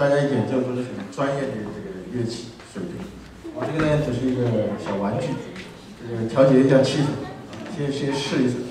大家一点就都是很专业的这个乐器水平。我这个呢只是一个小玩具，这个调节一下气氛，先先试一试。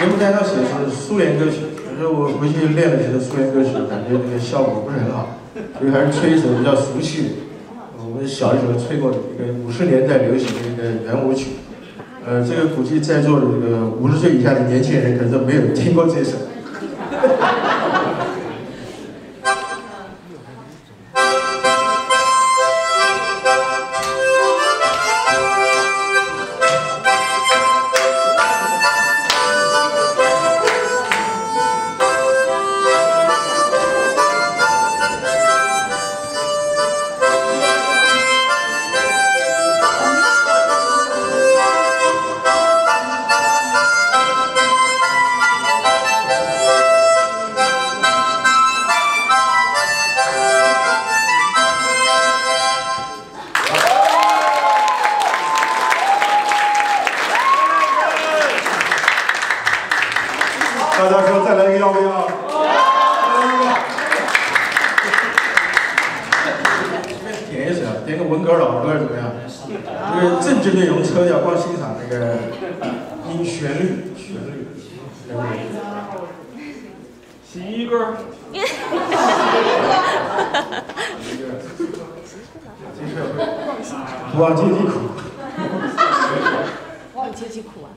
节目单上写是苏联歌曲，可是我回去练了几个苏联歌曲，感觉那个效果不是很好，所以还是吹一首比较熟悉的。我们小的时候吹过的一个五十年代流行的一个圆舞曲，呃，这个估计在座的这个五十岁以下的年轻人可能都没有听过这首。大家说再来一个要不要？点一首，点个文歌老歌怎么样？这个政治内容抽掉，光欣赏那个音旋律，旋律。洗衣歌。不忘阶级苦。忘阶级苦啊！